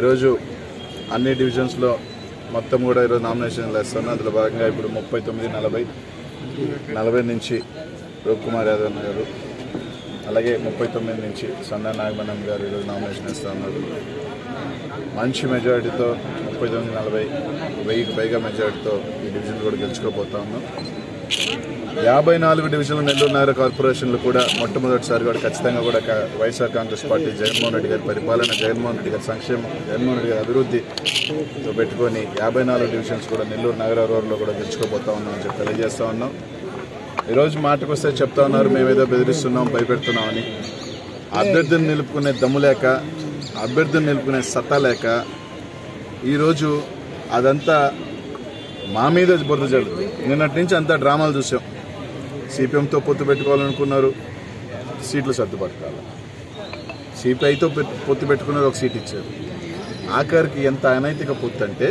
ఈరోజు అన్ని డివిజన్స్లో మొత్తం కూడా ఈరోజు నామినేషన్లు వేస్తాను. అందులో భాగంగా ఇప్పుడు ముప్పై తొమ్మిది నలభై నలభై నుంచి రూప్కుమార్ యాదవ్ గారు అలాగే ముప్పై తొమ్మిది నుంచి సన్నా నాగమణం గారు ఈరోజు నామినేషన్ వేస్తూ ఉన్నారు. మంచి మెజారిటీతో ముప్పై తొమ్మిది నలభై వెయ్యికి పైగా మెజారిటీతో ఈ డివిజన్ కూడా గెలుచుకోబోతా ఉన్నాం. యాభై నాలుగు డివిజన్లు నెల్లూరు నగర కార్పొరేషన్లు కూడా మొట్టమొదటిసారి కూడా ఖచ్చితంగా కూడా వైఎస్ఆర్ కాంగ్రెస్ పార్టీ జగన్మోహన్ రెడ్డి గారి పరిపాలన జగన్మోహన్ రెడ్డి గారి సంక్షేమం జగన్మోహన్ రెడ్డి గారి అభివృద్ధితో పెట్టుకొని యాభై నాలుగు డివిజన్స్ కూడా నెల్లూరు నగర రోడ్లో కూడా తెచ్చుకోబోతా ఉన్నాం చెప్పి తెలియజేస్తా ఉన్నాం. ఈరోజు మాటకు వస్తే చెప్తా ఉన్నారు మేమేదో బెదిరిస్తున్నాం భయపెడుతున్నామని. అభ్యర్థిని నిలుపుకునే దమ్ము లేక అభ్యర్థిని నిలుపుకునే సత్తా లేక ఈరోజు అదంతా మా మీద బురద జరుగుతుంది నిన్నటి నుంచి అంతా డ్రామాలు చూసాం. సిపిఎంతో పొత్తు పెట్టుకోవాలనుకున్నారు సీట్లు సర్దుబాటు కావాలి సిపిఐతో పొత్తు పెట్టుకున్నారు ఒక సీట్ ఇచ్చారు. ఆఖరికి ఎంత అనైతిక పొత్తు అంటే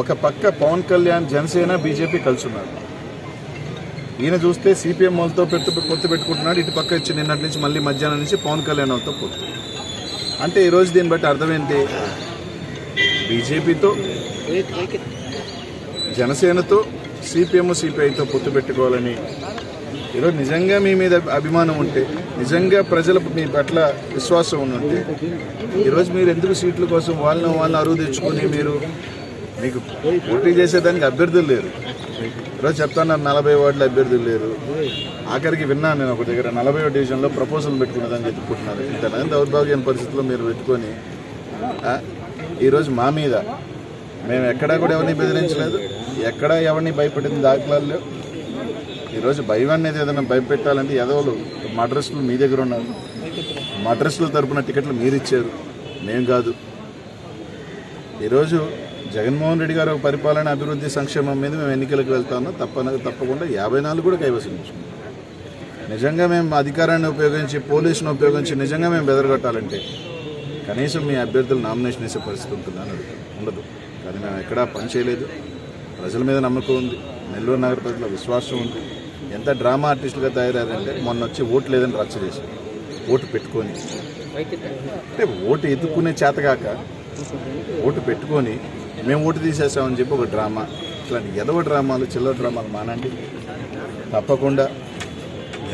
ఒక పక్క పవన్ కళ్యాణ్ జనసేన బీజేపీ కలిసి ఉన్నారు ఈయన చూస్తే సిపిఎం వాళ్ళతో పెట్టు పొత్తు పెట్టుకుంటున్నాడు ఇటు పక్క ఇచ్చి నిన్నటి నుంచి మళ్ళీ మధ్యాహ్నం నుంచి పవన్ కళ్యాణ్ వాళ్ళతో పొత్తు. అంటే ఈరోజు దీన్ని బట్టి అర్థం ఏంటి బీజేపీతో జనసేనతో సిపిఎం సిపిఐతో పొత్తు పెట్టుకోవాలని. ఈరోజు నిజంగా మీ మీద అభిమానం ఉంటే నిజంగా ప్రజల మీ పట్ల విశ్వాసం ఉంటే ఈరోజు మీరు ఎందుకు సీట్ల కోసం వాళ్ళని వాళ్ళని అరువు తెచ్చుకొని మీరు మీకు పోటీ చేసేదానికి అభ్యర్థులు లేరు. ఈరోజు చెప్తాను నలభై వార్డుల అభ్యర్థులు లేరు. ఆఖరికి విన్నాను నేను ఒక దగ్గర నలభై డివిజన్లో ప్రపోజల్ పెట్టుకున్నదని చెప్పుకుంటున్నారు ఇంత దౌర్భాగ్యం పరిస్థితుల్లో మీరు పెట్టుకొని ఈరోజు మా మీద మేము ఎక్కడా కూడా ఎవరిని బెదిరించలేదు. ఎక్కడా ఎవరిని భయపెట్టింది దాఖలాలు లేవు. ఈరోజు భయం అనేది ఏదైనా భయపెట్టాలంటే ఎదవలు మడ్రస్లు మీ దగ్గర ఉన్నారు. మడ్రస్ల తరపున టికెట్లు మీరు ఇచ్చారు. మేము కాదు. ఈరోజు జగన్మోహన్ రెడ్డి గారు ఒక పరిపాలన అభివృద్ధి సంక్షేమం మీద మేము ఎన్నికలకు వెళ్తామో తప్పన తప్పకుండా యాభై నాలుగు కూడా కైవసం నిజంగా మేము అధికారాన్ని ఉపయోగించి పోలీసును ఉపయోగించి నిజంగా మేము బెదరగొట్టాలంటే కనీసం మీ అభ్యర్థులు నామినేషన్ వేసే పరిస్థితి ఉంటుందని ఉండదు. కానీ మేము ఎక్కడా పని చేయలేదు. ప్రజల మీద నమ్మకం ఉంది. నెల్లూరు నగర ప్రజల విశ్వాసం ఉంది. ఎంత డ్రామా ఆర్టిస్టులుగా తయారయ్యారంటే మొన్న వచ్చి ఓటు లేదని రచ్చ చేసి ఓటు పెట్టుకొని. అంటే ఓటు ఎత్తుక్కునే చేతగాక ఓటు పెట్టుకొని మేము ఓటు తీసేసామని చెప్పి ఒక డ్రామా. ఇట్లాంటి ఎదవ డ్రామాలు చిల్లర డ్రామాలు మానండి. తప్పకుండా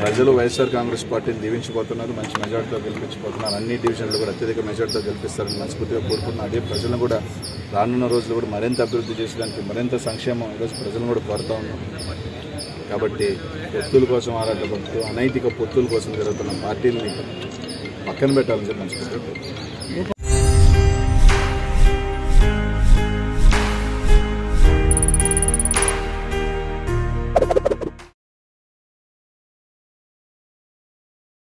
ప్రజలు వైఎస్ఆర్ కాంగ్రెస్ పార్టీని దీవించిపోతున్నారు మంచి మెజార్టీతో గెలిపించిపోతున్నారు. అన్ని డివిజన్లు కూడా అత్యధిక మెజార్టీతో గెలిపిస్తారని మనస్ఫూర్తిగా కోరుకుంటున్నారు అదే ప్రజలను కూడా రానున్న రోజులు కూడా మరింత అభివృద్ధి చేసడానికి మరింత సంక్షేమం ఈరోజు ప్రజలను కూడా కోరుతా ఉన్నాం. కాబట్టి పొత్తుల కోసం ఆరాటపడుతూ అనైతిక పొత్తుల కోసం జరుగుతున్న పార్టీలని పక్కన పెట్టాలని చెప్పి మనస్ఫూర్తిగా